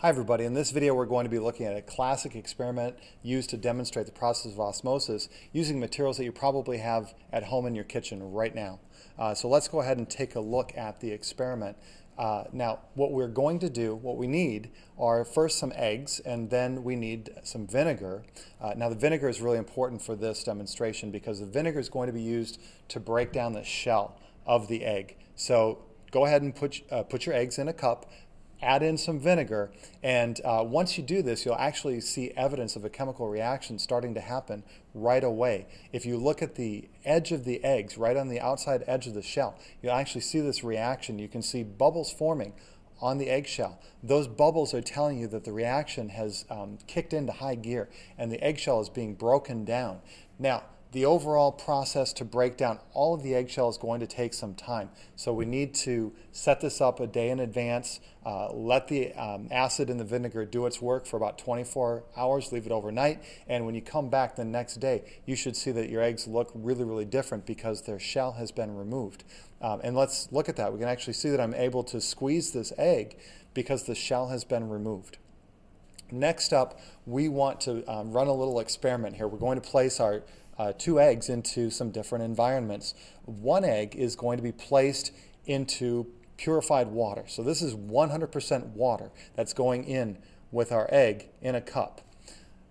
Hi everybody, in this video we're going to be looking at a classic experiment used to demonstrate the process of osmosis using materials that you probably have at home in your kitchen right now. Uh, so let's go ahead and take a look at the experiment. Uh, now what we're going to do, what we need are first some eggs and then we need some vinegar. Uh, now the vinegar is really important for this demonstration because the vinegar is going to be used to break down the shell of the egg. So go ahead and put, uh, put your eggs in a cup, add in some vinegar, and uh, once you do this, you'll actually see evidence of a chemical reaction starting to happen right away. If you look at the edge of the eggs, right on the outside edge of the shell, you'll actually see this reaction. You can see bubbles forming on the eggshell. Those bubbles are telling you that the reaction has um, kicked into high gear and the eggshell is being broken down. Now, the overall process to break down all of the eggshell is going to take some time. So we need to set this up a day in advance, uh, let the um, acid in the vinegar do its work for about 24 hours, leave it overnight, and when you come back the next day, you should see that your eggs look really, really different because their shell has been removed. Um, and let's look at that. We can actually see that I'm able to squeeze this egg because the shell has been removed. Next up, we want to um, run a little experiment here. We're going to place our uh, two eggs into some different environments. One egg is going to be placed into purified water. So this is 100% water that's going in with our egg in a cup.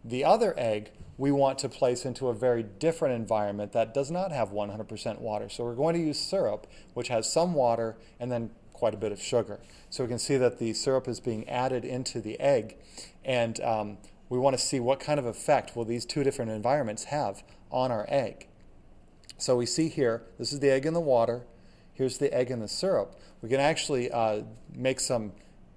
The other egg we want to place into a very different environment that does not have 100% water. So we're going to use syrup, which has some water and then quite a bit of sugar. So we can see that the syrup is being added into the egg. And um, we want to see what kind of effect will these two different environments have on our egg. So we see here, this is the egg in the water, here's the egg in the syrup. We can actually uh, make some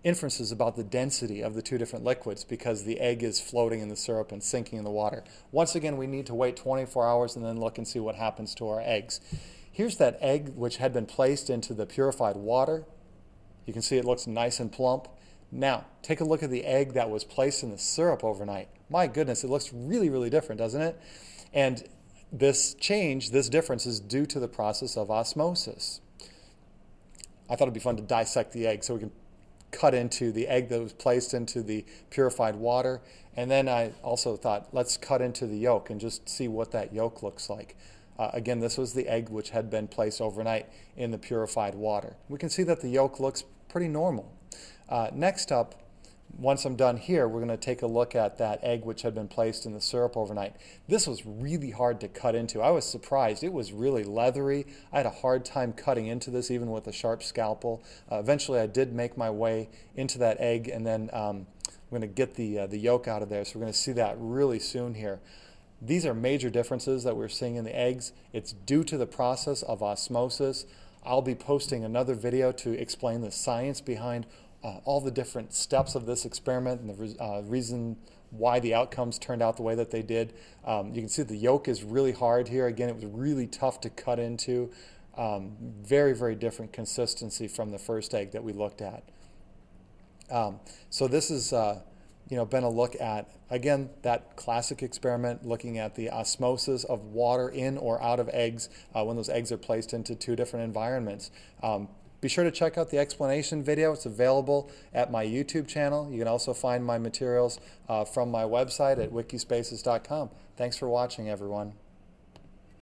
inferences about the density of the two different liquids because the egg is floating in the syrup and sinking in the water. Once again, we need to wait 24 hours and then look and see what happens to our eggs. Here's that egg which had been placed into the purified water. You can see it looks nice and plump. Now, take a look at the egg that was placed in the syrup overnight. My goodness, it looks really, really different, doesn't it? And this change, this difference, is due to the process of osmosis. I thought it'd be fun to dissect the egg so we can cut into the egg that was placed into the purified water. And then I also thought, let's cut into the yolk and just see what that yolk looks like. Uh, again, this was the egg which had been placed overnight in the purified water. We can see that the yolk looks pretty normal. Uh, next up, once I'm done here, we're going to take a look at that egg which had been placed in the syrup overnight. This was really hard to cut into. I was surprised. It was really leathery. I had a hard time cutting into this even with a sharp scalpel. Uh, eventually I did make my way into that egg and then um, I'm going to get the, uh, the yolk out of there. So we're going to see that really soon here. These are major differences that we're seeing in the eggs. It's due to the process of osmosis. I'll be posting another video to explain the science behind uh, all the different steps of this experiment and the re uh, reason why the outcomes turned out the way that they did. Um, you can see the yolk is really hard here. Again, it was really tough to cut into. Um, very, very different consistency from the first egg that we looked at. Um, so this is uh, you know, been a look at, again, that classic experiment looking at the osmosis of water in or out of eggs uh, when those eggs are placed into two different environments. Um, be sure to check out the explanation video. It's available at my YouTube channel. You can also find my materials uh, from my website at wikispaces.com. Thanks for watching, everyone.